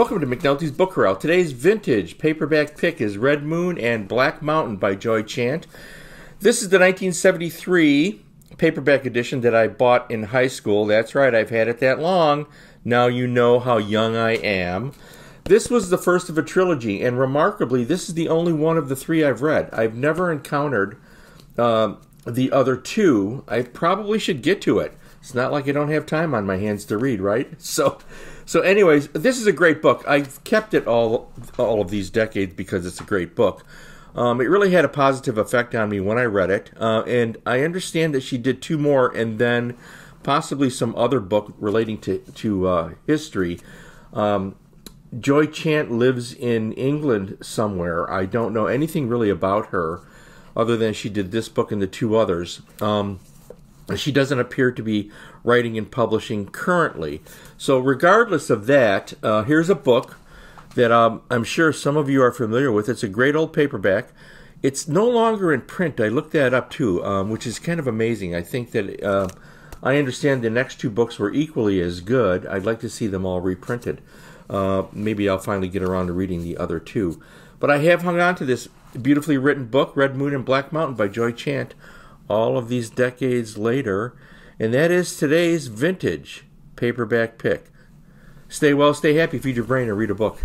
Welcome to McNulty's Book Corral. Today's vintage paperback pick is Red Moon and Black Mountain by Joy Chant. This is the 1973 paperback edition that I bought in high school. That's right, I've had it that long. Now you know how young I am. This was the first of a trilogy, and remarkably, this is the only one of the three I've read. I've never encountered uh, the other two. I probably should get to it. It's not like I don't have time on my hands to read, right? So, so anyways, this is a great book. I've kept it all all of these decades because it's a great book. Um, it really had a positive effect on me when I read it, uh, and I understand that she did two more, and then possibly some other book relating to to uh, history. Um, Joy Chant lives in England somewhere. I don't know anything really about her, other than she did this book and the two others. Um, she doesn't appear to be writing and publishing currently. So, regardless of that, uh, here's a book that um, I'm sure some of you are familiar with. It's a great old paperback. It's no longer in print. I looked that up too, um, which is kind of amazing. I think that uh, I understand the next two books were equally as good. I'd like to see them all reprinted. Uh, maybe I'll finally get around to reading the other two. But I have hung on to this beautifully written book, Red Moon and Black Mountain by Joy Chant all of these decades later, and that is today's vintage paperback pick. Stay well, stay happy, feed your brain, and read a book.